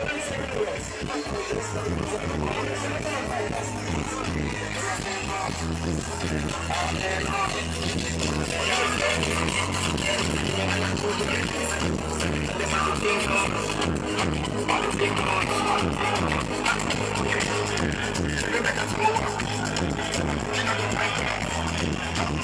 Politics on. Politics on.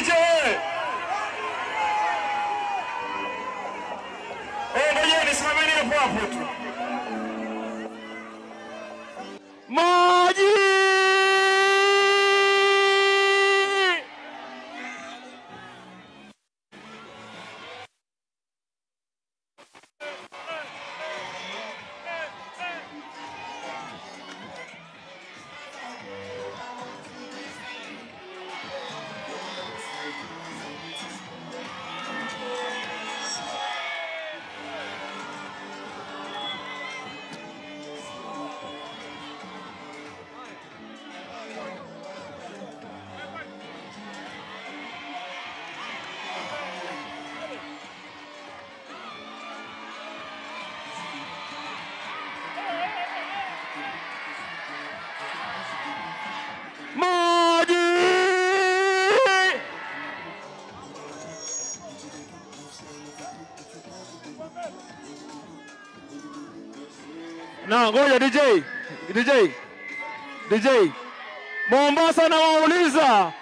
कीजिए eh, Mungu na ngoja DJ DJ DJ Mombasa, na wauliza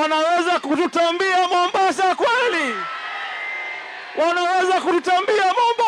wanaweza kututambia Mombasa kweli? Wanaweza kututambia Mombasa?